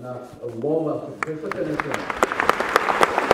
enough. A warm welcome. Chris, look at this